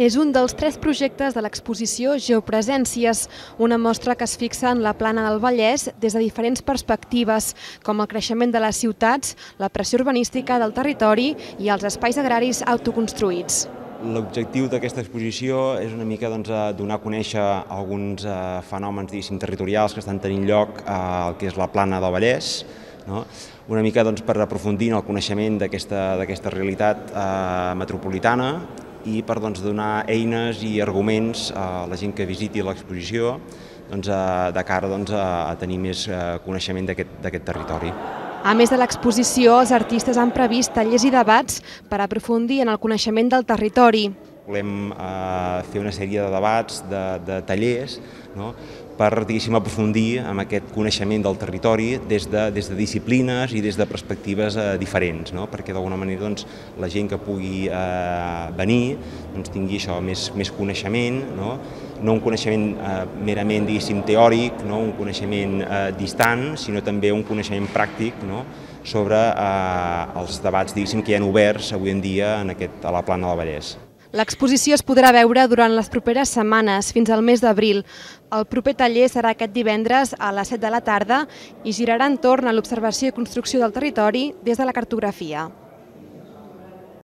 És un dels tres projectes de l'exposició Geopresències, una mostra que es fixa en la plana del Vallès des de diferents perspectives, com el creixement de les ciutats, la pressió urbanística del territori i els espais agraris autoconstruïts. L'objectiu d'aquesta exposició és una mica doncs, donar a conèixer alguns eh, fenòmens territorials que estan tenint lloc al que és la plana del Vallès, no? una mica doncs, per aprofundir en el coneixement d'aquesta realitat eh, metropolitana i per doncs, donar eines i arguments a la gent que visiti l'exposició doncs, de cara doncs, a tenir més eh, coneixement d'aquest territori. A més de l'exposició, els artistes han previst tallers i debats per aprofundir en el coneixement del territori. Volem eh, fer una sèrie de debats, de, de tallers, no? per diguéssim, aprofundir en aquest coneixement del territori des de, des de disciplines i des de perspectives eh, diferents, no? perquè d'alguna manera doncs, la gent que pugui eh, venir doncs, tingui això, més, més coneixement, no? no un coneixement eh, merament teòric, no? un coneixement eh, distant, sinó també un coneixement pràctic no? sobre eh, els debats que hi ha oberts avui en dia en aquest, a la plana del Vallès. L'exposició es podrà veure durant les properes setmanes, fins al mes d'abril. El proper taller serà aquest divendres a les 7 de la tarda i girarà entorn a l'observació i construcció del territori des de la cartografia.